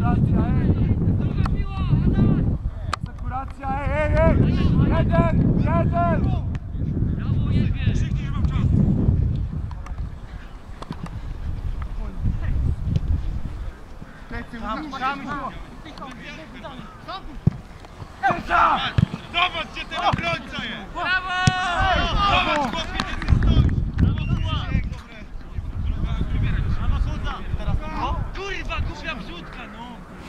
Sekuracja, ej! Sekuracja, ej, ej, ej! Jeden, jeden! Plecy, uciskamy się! Tysa! Zobacz, gdzie ten obrońca jest! Brawo! Zobacz, zout, là, non